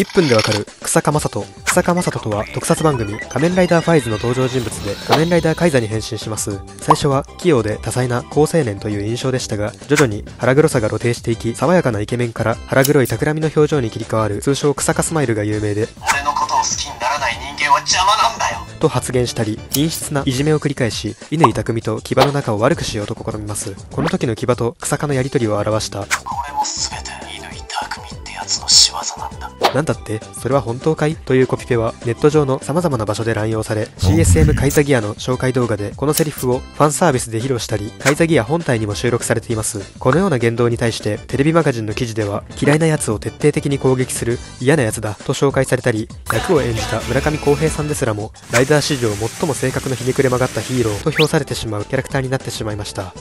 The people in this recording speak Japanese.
1分でわかる草加正人。草加正人とは特撮番組仮面ライダーファイズの登場人物で仮面ライダーカイザに変身します。最初は器用で多彩な好青年という印象でしたが徐々に腹黒さが露呈していき爽やかなイケメンから腹黒い企みの表情に切り替わる通称草加スマイルが有名で俺のことを好きにならない人間は邪魔なんだよ。と発言したり陰湿ないじめを繰り返し乾匠と牙の仲を悪くしようと試みます。この時の牙と草加のやり取りを表した。これも全てつの仕業なんだ。なんだって？それは本当かい？というコピペはネット上の様々な場所で乱用され CSM カイザギアの紹介動画でこのセリフをファンサービスで披露したりカイザギア本体にも収録されています。このような言動に対してテレビマガジンの記事では嫌いな奴を徹底的に攻撃する嫌な奴だと紹介されたり役を演じた村上康平さんですらもライダー史上最も性格のひねくれ曲がったヒーローと評されてしまうキャラクターになってしまいました。